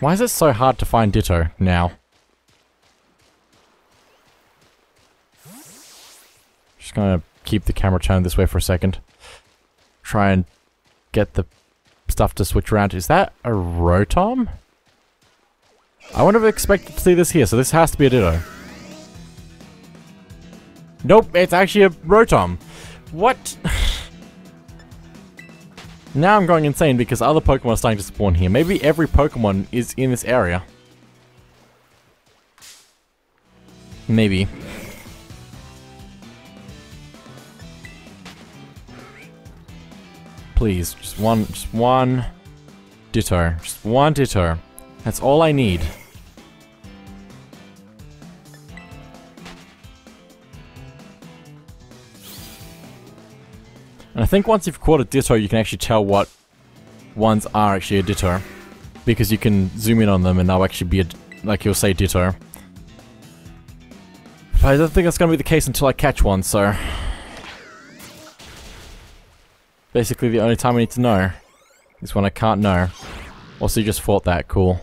Why is it so hard to find Ditto now? Just gonna keep the camera turned this way for a second. Try and get the stuff to switch around. Is that a Rotom? I wouldn't have expected to see this here, so this has to be a Ditto. Nope, it's actually a Rotom. What? now I'm going insane because other Pokemon are starting to spawn here. Maybe every Pokemon is in this area. Maybe. Please, just one, just one Ditto. Just one Ditto. That's all I need. And I think once you've caught a Ditto, you can actually tell what ones are actually a Ditto. Because you can zoom in on them and they'll actually be a, like you'll say Ditto. But I don't think that's going to be the case until I catch one, so... Basically the only time I need to know is when I can't know. Also, you just fought that, cool.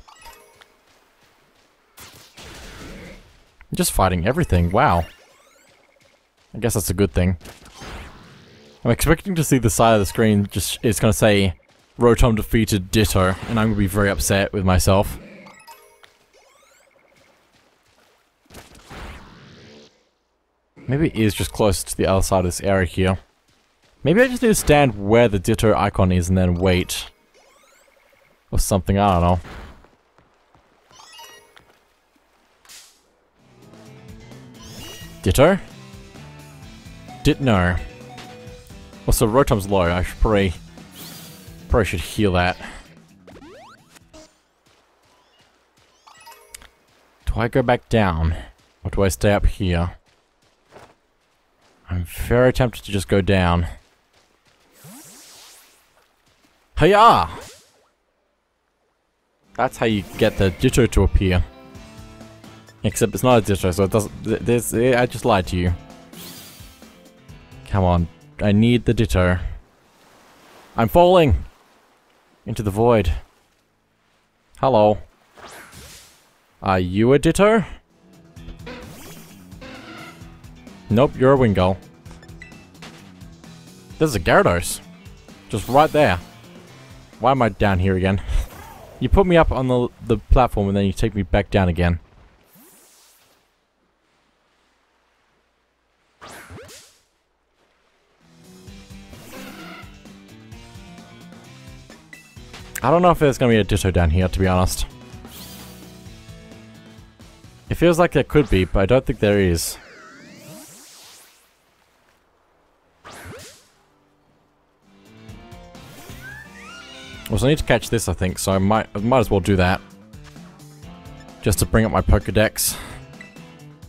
just fighting everything, wow. I guess that's a good thing. I'm expecting to see the side of the screen just it's gonna say Rotom defeated Ditto, and I'm gonna be very upset with myself. Maybe it is just close to the other side of this area here. Maybe I just need to stand where the Ditto icon is and then wait. Or something, I don't know. Ditto? Ditno. Also, Rotom's low. I should probably... Probably should heal that. Do I go back down? Or do I stay up here? I'm very tempted to just go down. Hiya! That's how you get the Ditto to appear. Except it's not a Ditto, so it doesn't... There's, I just lied to you. Come on, I need the Ditto. I'm falling! Into the void. Hello. Are you a Ditto? Nope, you're a Wingull. There's a Gyarados. Just right there. Why am I down here again? You put me up on the, the platform and then you take me back down again. I don't know if there's going to be a Ditto down here, to be honest. It feels like there could be, but I don't think there is. Also, I need to catch this, I think, so I might, I might as well do that. Just to bring up my Pokedex.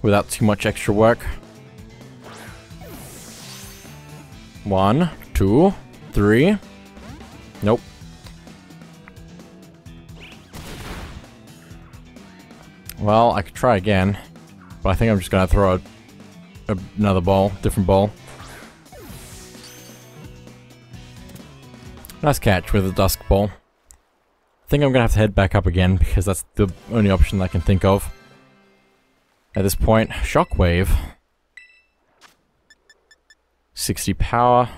Without too much extra work. One, two, three. Nope. Well, I could try again, but I think I'm just gonna throw a, another ball, different ball. Nice catch with a Dusk Ball. I think I'm gonna have to head back up again because that's the only option I can think of. At this point, Shockwave. 60 power.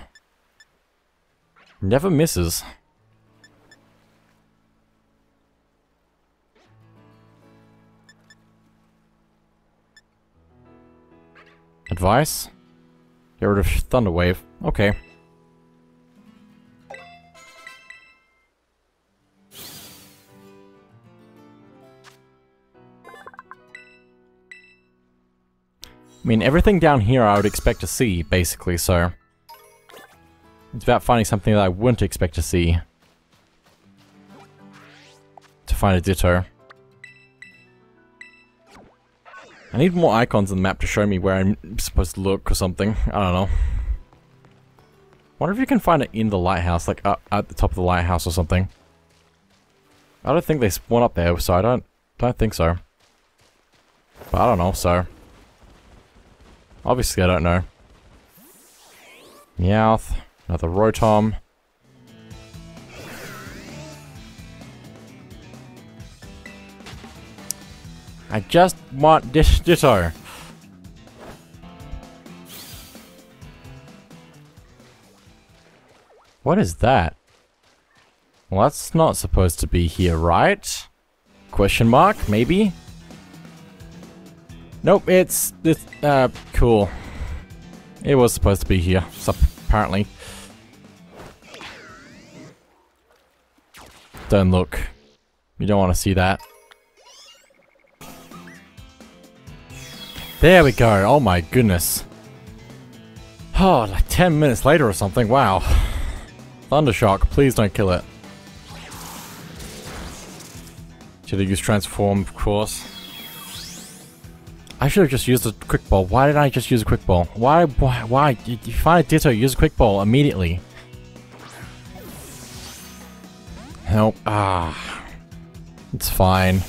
Never misses. Advice? Get rid of Thunder Wave. Okay. I mean, everything down here I would expect to see, basically, so... It's about finding something that I wouldn't expect to see. To find a Ditto. I need more icons on the map to show me where I'm supposed to look or something. I don't know. wonder if you can find it in the lighthouse, like up at the top of the lighthouse or something. I don't think they spawn up there, so I don't don't think so. But I don't know, so. Obviously I don't know. Meowth, another Rotom. I just want this Ditto. What is that? Well, that's not supposed to be here, right? Question mark, maybe? Nope, it's, it's, uh, cool. It was supposed to be here, apparently. Don't look. You don't want to see that. There we go. Oh my goodness. Oh, like 10 minutes later or something. Wow. Thundershock, please don't kill it. Should have used transform, of course. I should have just used a quick ball. Why did I just use a quick ball? Why, why, why? You find a Ditto, use a quick ball immediately. Help. Ah. It's fine.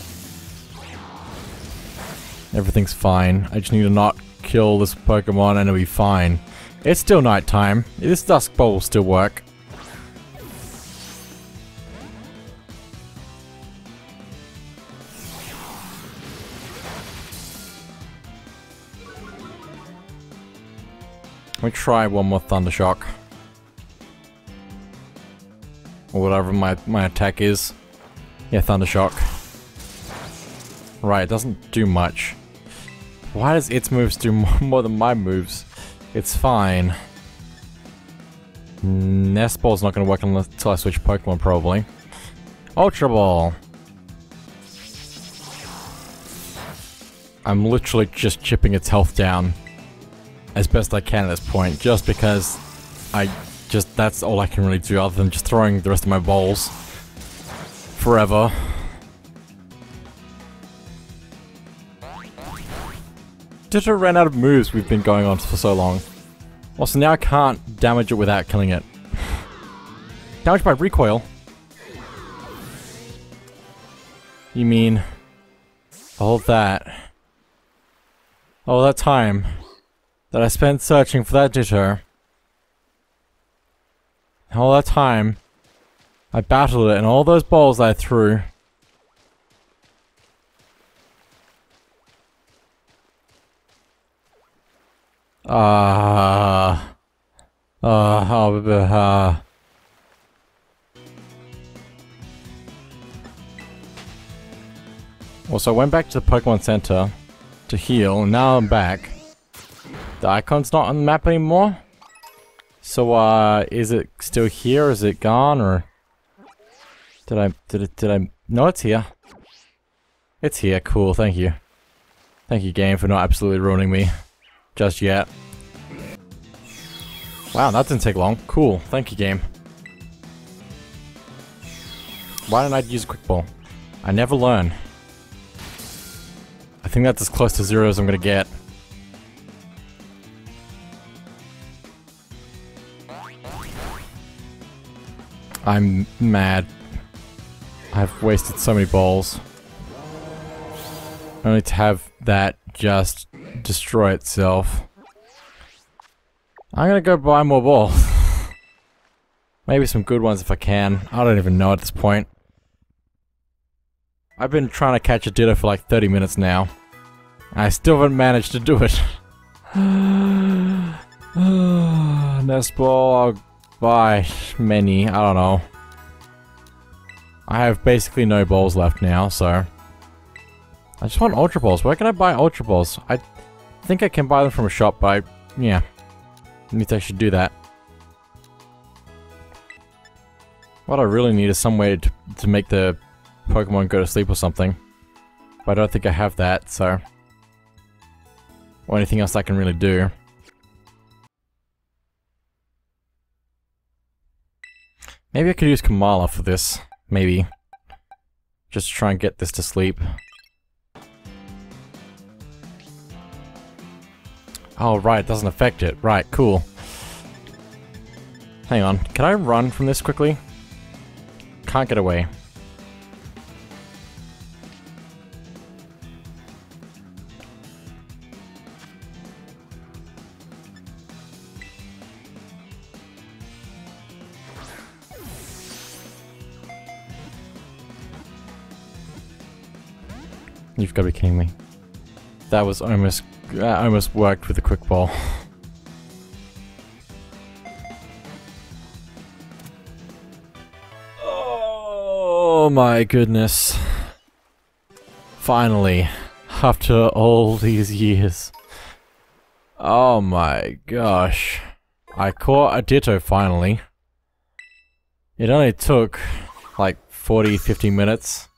Everything's fine. I just need to not kill this Pokemon and it'll be fine. It's still nighttime. This Dusk Ball will still work. Let me try one more Thundershock. Or whatever my, my attack is. Yeah, Thundershock. Right, it doesn't do much. Why does its moves do more than my moves? It's fine. Nest Ball's not going to work until I switch Pokemon, probably. Ultra Ball! I'm literally just chipping its health down as best I can at this point, just because I just, that's all I can really do other than just throwing the rest of my balls forever. Ditto ran out of moves we've been going on for so long. Also, now I can't damage it without killing it. damage by recoil? You mean... All that... All that time that I spent searching for that Ditto. All that time, I battled it and all those balls I threw Ah. Uh, uh, uh, Well, so I went back to the Pokemon Center to heal, and now I'm back. The icon's not on the map anymore? So, uh, is it still here? Is it gone, or... Did I, did it, did I... No, it's here. It's here, cool, thank you. Thank you, game, for not absolutely ruining me just yet. Wow, that didn't take long. Cool. Thank you, game. Why didn't I use a quick ball? I never learn. I think that's as close to zero as I'm gonna get. I'm mad. I've wasted so many balls. Only to have that just destroy itself. I'm gonna go buy more balls. Maybe some good ones if I can. I don't even know at this point. I've been trying to catch a Ditto for like 30 minutes now. I still haven't managed to do it. Nest ball, I'll buy many, I don't know. I have basically no balls left now, so... I just want Ultra Balls. Where can I buy Ultra Balls? I think I can buy them from a shop, but I, yeah. I need to actually do that. What I really need is some way to, to make the Pokemon go to sleep or something. But I don't think I have that, so... Or anything else I can really do. Maybe I could use Komala for this. Maybe. Just try and get this to sleep. Oh, right, it doesn't affect it. Right, cool. Hang on, can I run from this quickly? Can't get away. You've got to be kidding me. That was almost, uh, almost worked with a quick ball. Oh my goodness. Finally, after all these years. Oh my gosh. I caught a Ditto finally. It only took like 40, 50 minutes.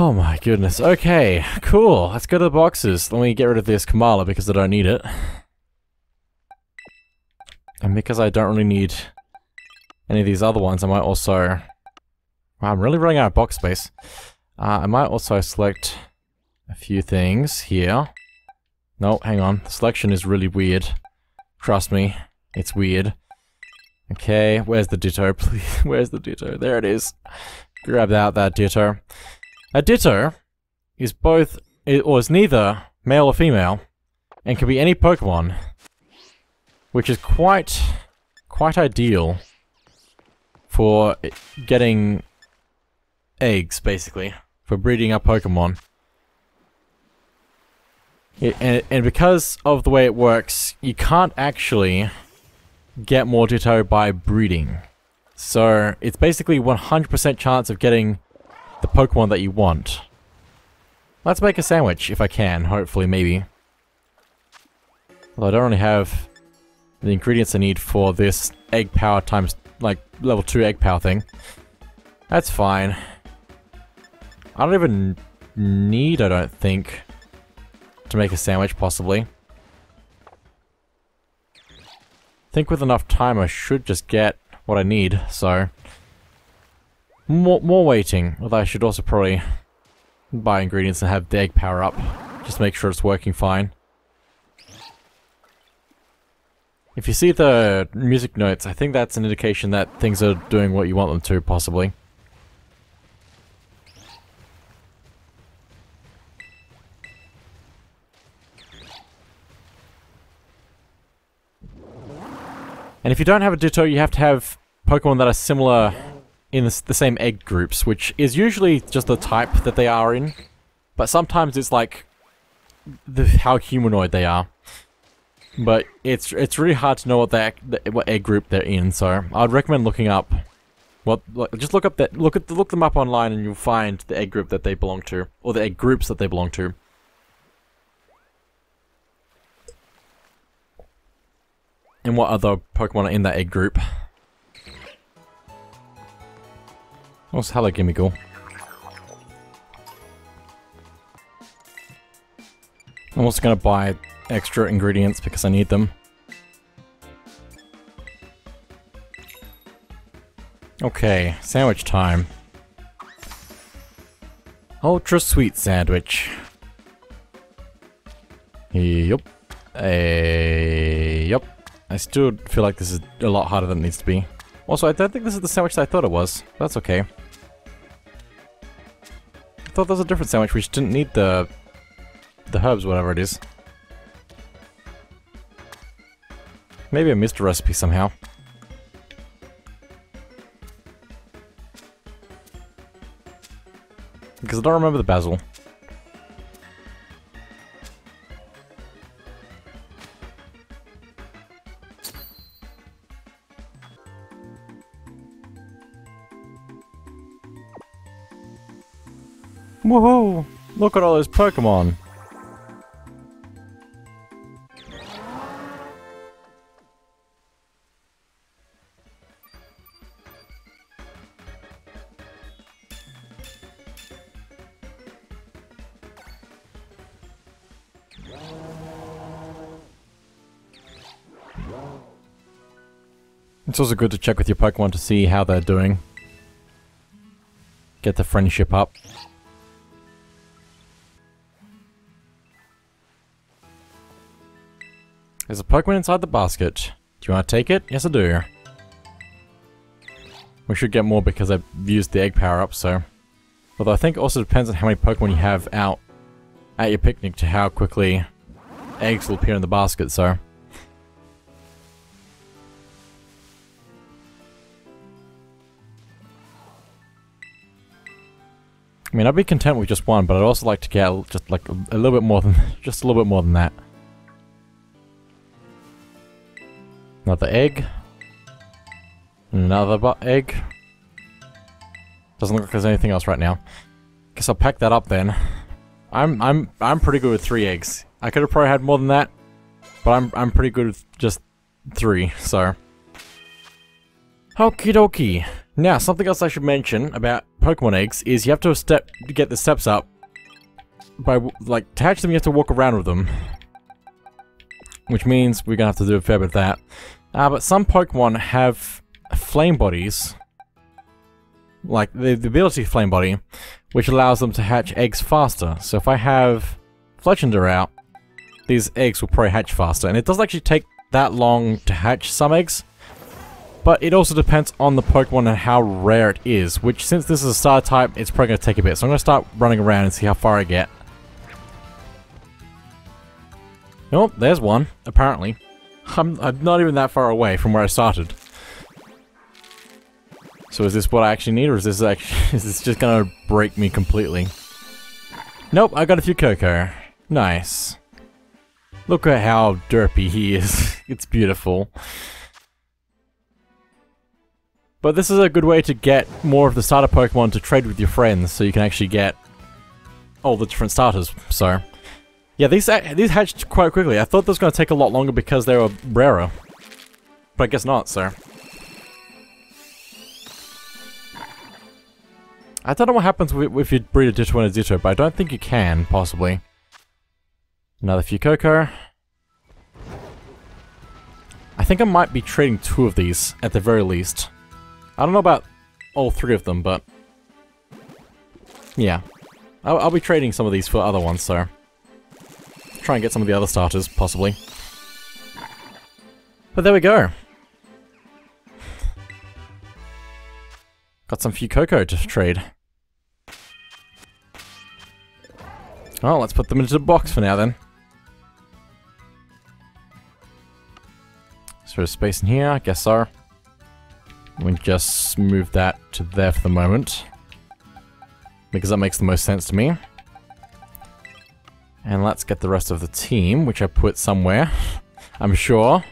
Oh my goodness. Okay, cool. Let's go to the boxes. Let me get rid of this Komala because I don't need it. And because I don't really need any of these other ones, I might also... Wow, I'm really running out of box space. Uh, I might also select a few things here. No, hang on. The selection is really weird. Trust me, it's weird. Okay, where's the Ditto, please? Where's the Ditto? There it is. Grab out that Ditto. A Ditto is both, or is neither male or female, and can be any Pokemon, which is quite, quite ideal for getting eggs, basically for breeding up Pokemon. It, and, and because of the way it works, you can't actually get more Ditto by breeding. So, it's basically 100% chance of getting the Pokemon that you want. Let's make a sandwich, if I can, hopefully, maybe. Although I don't really have the ingredients I need for this egg power times, like, level 2 egg power thing. That's fine. I don't even need, I don't think, to make a sandwich, possibly. I think with enough time I should just get what I need, so... More, more waiting, although I should also probably buy ingredients and have the egg power up. Just make sure it's working fine. If you see the music notes, I think that's an indication that things are doing what you want them to, possibly. And if you don't have a Ditto, you have to have Pokemon that are similar in the, same egg groups, which is usually just the type that they are in. But sometimes it's like the, how humanoid they are. But it's it's really hard to know what they what egg group they're in. So I'd recommend looking up. What just look up that look at look them up online and you'll find the egg group that they belong to, or the egg groups that they belong to. and what other Pokemon are in that egg group. What's Hello Gimmighoul? I'm also going to buy extra ingredients because I need them. Okay, sandwich time. Ultra sweet sandwich. Yup. A yup. I still feel like this is a lot harder than it needs to be. Also, I don't think this is the sandwich that I thought it was. That's okay. I thought there was a different sandwich which didn't need the... the herbs, whatever it is. Maybe I missed a recipe somehow. Because I don't remember the basil. Look at all those Pokemon! It's also good to check with your Pokemon to see how they're doing. Get the friendship up. There's a Pokemon inside the basket. Do you want to take it? Yes, I do. We should get more because I've used the egg power up, so... Although I think it also depends on how many Pokemon you have out at your picnic to how quickly eggs will appear in the basket, so... I mean, I'd be content with just one, but I'd also like to get just like a, a little bit more than, just a little bit more than that. Another egg. Another egg. Doesn't look like there's anything else right now. Guess I'll pack that up then. I'm I'm I'm pretty good with three eggs. I could have probably had more than that, but I'm I'm pretty good with just three. So. Okie dokie. Now, something else I should mention about Pokemon eggs is you have to step to get the steps up. By like hatch them, you have to walk around with them, which means we're gonna have to do a fair bit of that. Uh, but some Pokemon have flame bodies, like the, the ability flame body, which allows them to hatch eggs faster. So if I have Fletchinder out, these eggs will probably hatch faster. And it doesn't actually take that long to hatch some eggs, but it also depends on the Pokemon and how rare it is, which since this is a star type, it's probably going to take a bit. So I'm going to start running around and see how far I get. Oh, there's one, apparently. I'm, I'm not even that far away from where I started. So is this what I actually need, or is this actually is this just gonna break me completely? Nope, I got a Fuecoco. Nice. Look at how derpy he is. it's beautiful. But this is a good way to get more of the starter Pokemon to trade with your friends, so you can actually get all the different starters, so... Yeah, these these hatched quite quickly. I thought this was going to take a lot longer because they were rarer. But I guess not, so... I don't know what happens if you breed a Ditto and a Ditto, but I don't think you can, possibly. Another Fuecoco. I think I might be trading two of these, at the very least. I don't know about all three of them, but... Yeah. I'll, I'll be trading some of these for other ones, so... Try and get some of the other starters, possibly. But there we go. Got some Fuecoco to trade. Oh, let's put them into the box for now then. So space in here, I guess so. We just move that to there for the moment. Because that makes the most sense to me. And let's get the rest of the team, which I put somewhere. I'm sure.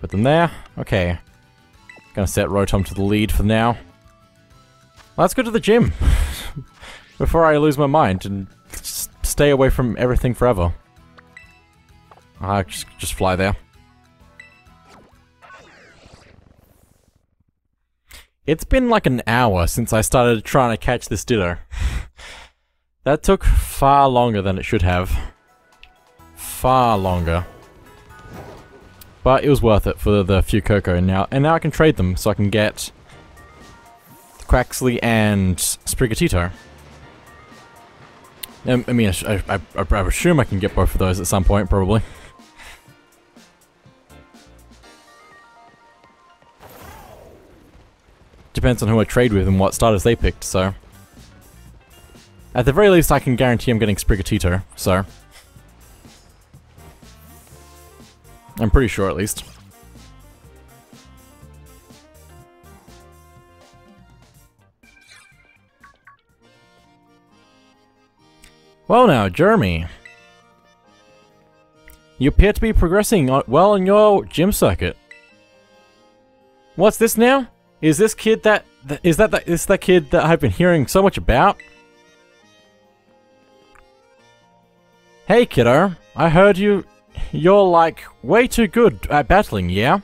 Put them there. Okay. Gonna set Rotom to the lead for now. Let's go to the gym. Before I lose my mind and stay away from everything forever. Ah, just, just fly there. It's been like an hour since I started trying to catch this Ditto. that took far longer than it should have. Far longer. But it was worth it for the Fuecoco now, and now I can trade them so I can get Quaxly and Sprigatito. Um, I mean, I, I, I, I assume I can get both of those at some point, probably. Depends on who I trade with and what starters they picked, so... At the very least, I can guarantee I'm getting Sprigatito, so... I'm pretty sure, at least. Well now, Jeremy. You appear to be progressing uh, well in your gym circuit. What's this now? Is this kid that... Is that the, is that kid that I've been hearing so much about? Hey kiddo, I heard you... You're like way too good at battling, yeah?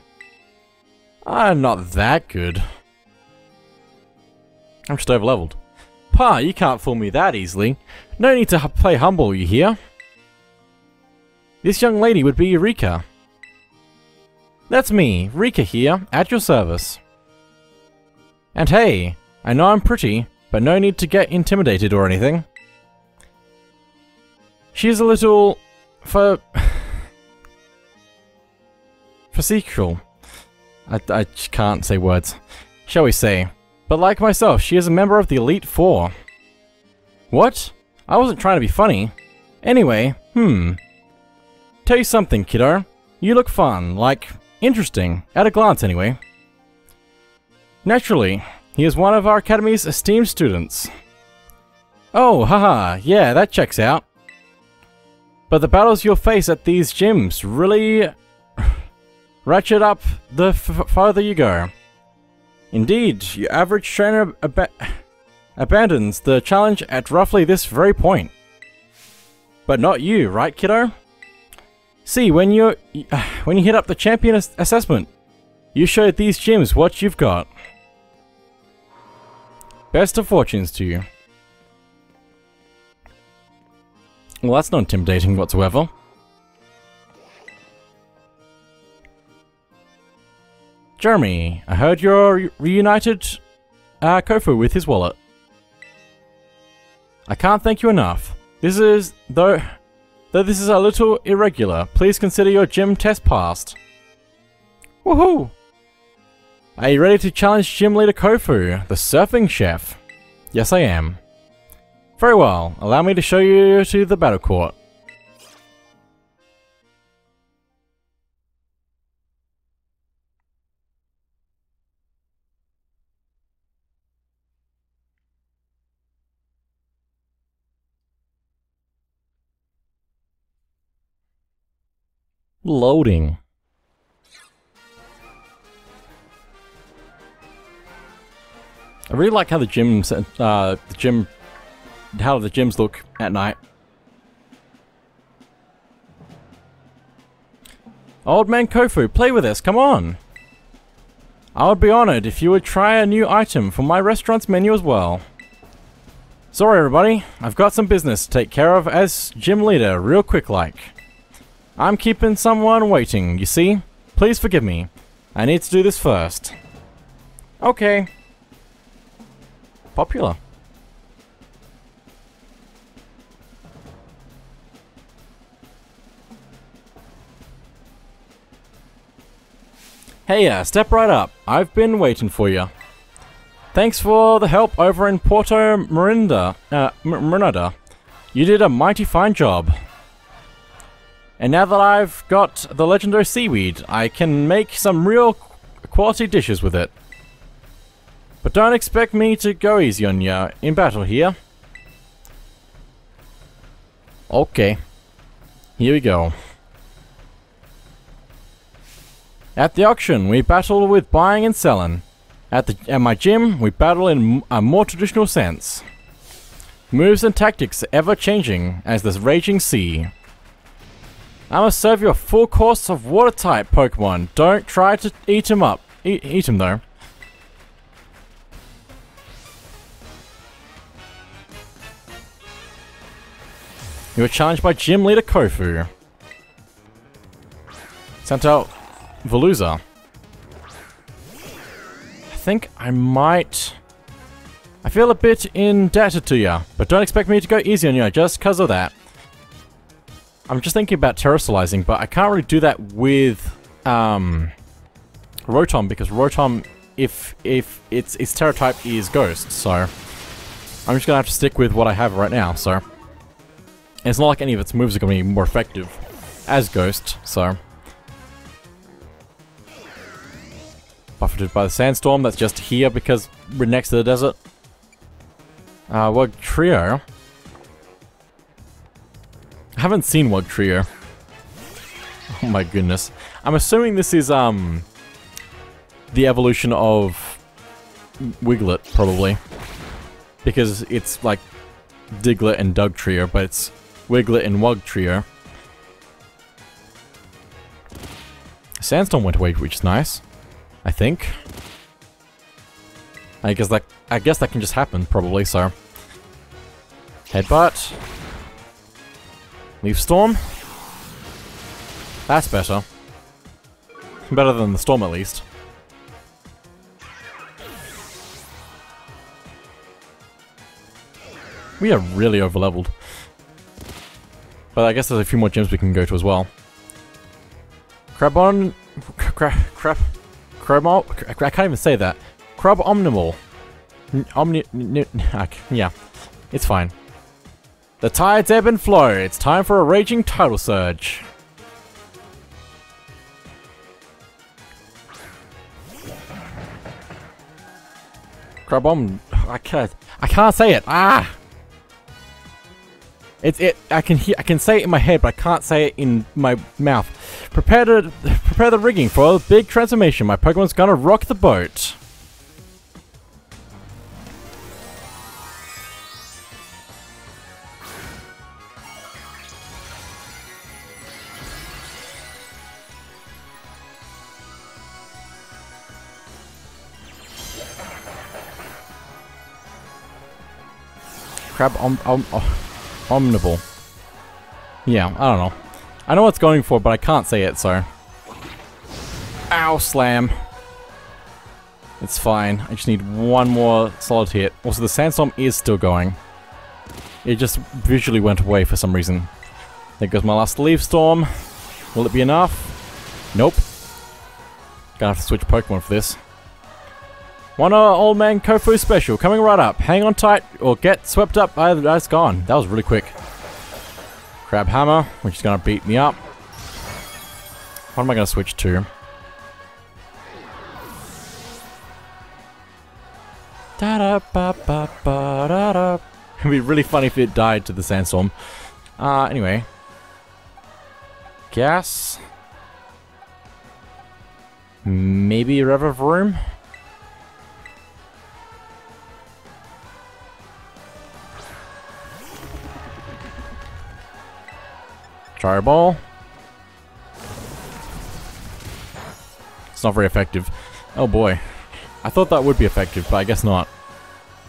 I'm not that good. I'm just overleveled. Pa, you can't fool me that easily. No need to play humble, you hear? This young lady would be Rika. That's me, Rika here, at your service. And hey, I know I'm pretty, but no need to get intimidated or anything. She's a little... for... facetical. I, I can't say words. Shall we say. But like myself, she is a member of the Elite Four. What? I wasn't trying to be funny. Anyway, hmm. Tell you something, kiddo. You look fun, like, interesting, at a glance anyway. Naturally, he is one of our Academy's esteemed students. Oh, haha, yeah, that checks out. But the battles you'll face at these gyms really ratchet up the farther you go. Indeed, your average trainer ab abandons the challenge at roughly this very point. But not you, right kiddo? See, when you when you hit up the champion ass assessment, you showed these gyms what you've got. Best of fortunes to you. Well, that's not intimidating whatsoever. Jeremy, I heard you're reunited uh, Kofu with his wallet. I can't thank you enough. This is, though, though this is a little irregular, please consider your gym test passed. Woohoo! Are you ready to challenge gym leader Kofu, the surfing chef? Yes, I am. Very well, allow me to show you to the battle court. Loading. I really like how the gym uh, the gym, how do the gyms look at night. Old man Kofu, play with us, come on! I would be honored if you would try a new item from my restaurant's menu as well. Sorry everybody, I've got some business to take care of as gym leader real quick like. I'm keeping someone waiting, you see? Please forgive me. I need to do this first. Okay popular. Hey, uh, step right up. I've been waiting for you. Thanks for the help over in Porto Marinada, uh. You did a mighty fine job. And now that I've got the legendary seaweed, I can make some real quality dishes with it. But don't expect me to go easy on ya in battle here. Okay. Here we go. At the auction, we battle with buying and selling. At, the, at my gym, we battle in a more traditional sense. Moves and tactics are ever changing as this raging sea. I must serve you a full course of water type Pokemon. Don't try to eat him up. Eat, eat him though. You were challenged by gym leader Kofu. Sent out Veluza. I think I might... I feel a bit indebted to you, but don't expect me to go easy on you just because of that. I'm just thinking about terastallizing, but I can't really do that with um, Rotom because Rotom, if if its its Tera type is Ghost, so I'm just gonna have to stick with what I have right now. So. And it's not like any of its moves are to be more effective as Ghost, so... Buffeted by the Sandstorm, that's just here because we're next to the desert. Uh, Wugtrio. I haven't seen Wugtrio. Oh my goodness. I'm assuming this is, um... The evolution of... Wiglett, probably. Because it's, like, Diglett and Dugtrio, but it's Wiglett and Wugtrio. Sandstorm went away, which is nice. I think. I guess that I guess that can just happen, probably, so. Headbutt. Leaf Storm. That's better. Better than the Storm, at least. We are really overleveled. But I guess there's a few more gyms we can go to as well. Crabon... Crab... Crab... Crab... I can't even say that. Crab Omnimal. Omni... Yeah. It's fine. The tides ebb and flow. It's time for a raging tidal surge. Crabom... I can't... I can't say it. Ah! It's it. I can hear. I can say it in my head, but I can't say it in my mouth. Prepare to prepare the rigging for a big transformation. My Pokemon's gonna rock the boat. Crab om, om, om omnibble. Yeah, I don't know. I know what's going for, but I can't say it, so. Ow, slam. It's fine. I just need one more solid hit. Also, the sandstorm is still going. It just visually went away for some reason. There goes my last leaf storm. Will it be enough? Nope. Gonna have to switch Pokemon for this. One hour Old Man Kofu special coming right up. Hang on tight or get swept up. Uh, that's gone. That was really quick. Crabhammer, which is to beat me up. What am I to switch to? Da da ba ba ba da da. It'd be really funny if it died to the sandstorm. Uh, anyway. Gas. Maybe Revavroom. Try ball. It's not very effective. Oh boy. I thought that would be effective, but I guess not.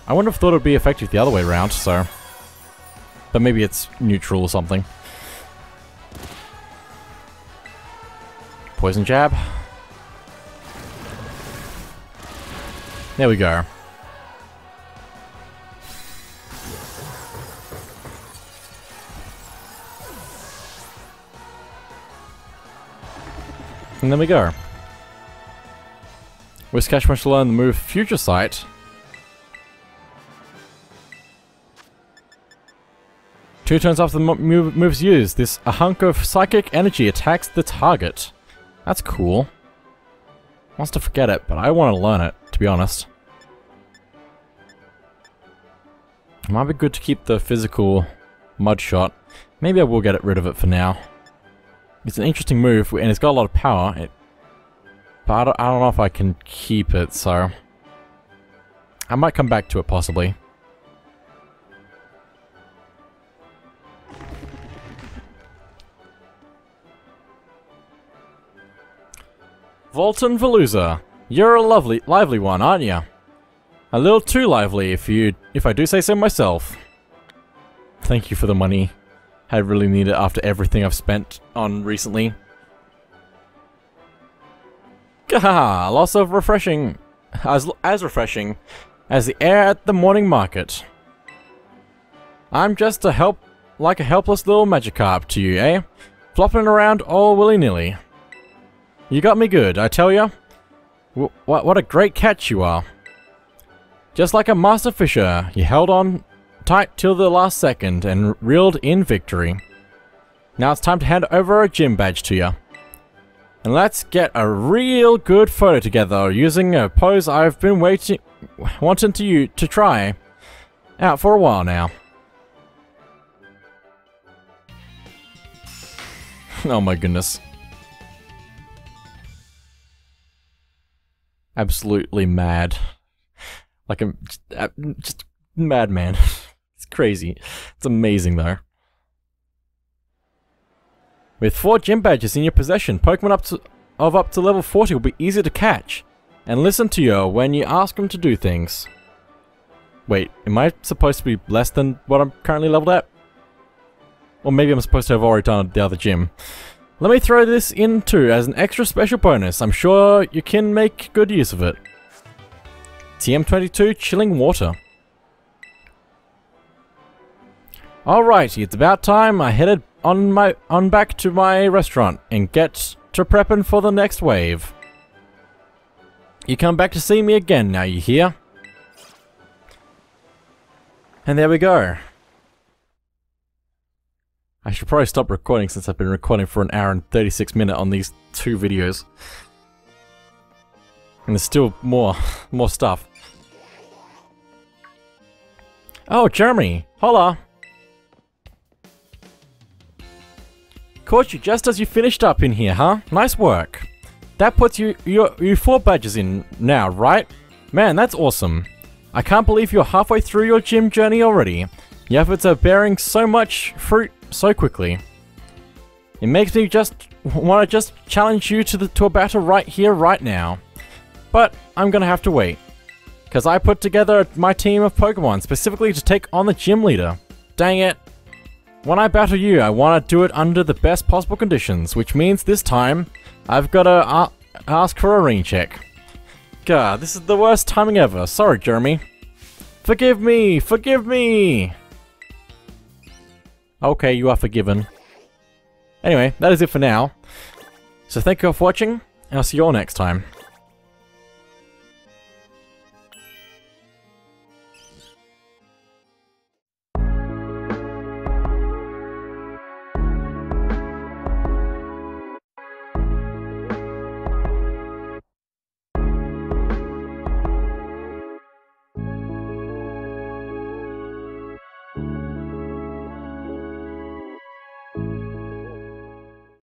I wouldn't have thought it would be effective the other way around, so... But maybe it's neutral or something. Poison jab. There we go. And there we go. Whiscash wants to learn the move Future Sight. Two turns after the move move's used, this a hunk of psychic energy attacks the target. That's cool. Wants to forget it, but I want to learn it, to be honest. Might be good to keep the physical mud shot. Maybe I will get rid of it for now. It's an interesting move, and it's got a lot of power. It, but I don't, I don't know if I can keep it, so... I might come back to it, possibly. Volton Veluza, you're a lovely, lively one, aren't you? A little too lively, if you, if I do say so myself. Thank you for the money. I really need it after everything I've spent on recently. Gaha! Lots of refreshing. As, as refreshing as the air at the morning market. I'm just a help, like a helpless little Magikarp to you, eh? Flopping around all willy-nilly. You got me good, I tell ya. W what, what a great catch you are. Just like a master fisher, you held on tight till the last second and reeled in victory. Now it's time to hand over a gym badge to you. And let's get a real good photo together using a pose I've been waiting, wanting to you to try out for a while now. oh my goodness. Absolutely mad. Like I'm just, uh, just madman. crazy. It's amazing, though. With four gym badges in your possession, Pokemon up to, of up to level 40 will be easy to catch, and listen to you when you ask them to do things. Wait, am I supposed to be less than what I'm currently leveled at? Or maybe I'm supposed to have already done the other gym. Let me throw this in too as an extra special bonus. I'm sure you can make good use of it. TM22 Chilling Water. Alrighty, it's about time I headed on my on back to my restaurant and get to prepping for the next wave. You come back to see me again now, you hear? And there we go. I should probably stop recording since I've been recording for an hour and 36 minutes on these two videos. And there's still more, more stuff. Oh, Jeremy! Hola! Caught you just as you finished up in here, huh? Nice work. That puts you, you, you four badges in now, right? Man, that's awesome. I can't believe you're halfway through your gym journey already. Your efforts are bearing so much fruit so quickly. It makes me just want to just challenge you to the to a battle right here, right now. But I'm gonna have to wait. Because I put together my team of Pokemon specifically to take on the gym leader. Dang it. When I battle you, I want to do it under the best possible conditions, which means this time, I've got to uh, ask for a ring check. God, this is the worst timing ever. Sorry, Jeremy. Forgive me! Forgive me! Okay, you are forgiven. Anyway, that is it for now. So thank you all for watching, and I'll see you all next time.